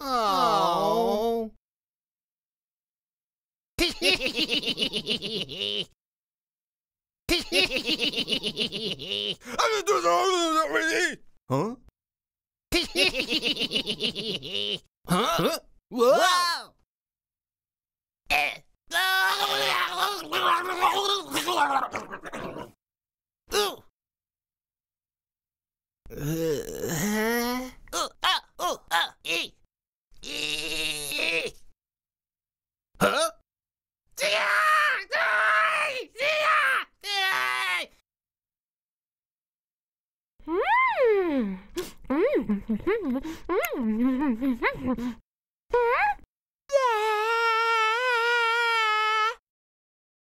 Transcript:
oh. Huh? huh? Whoa! Ooh. うん。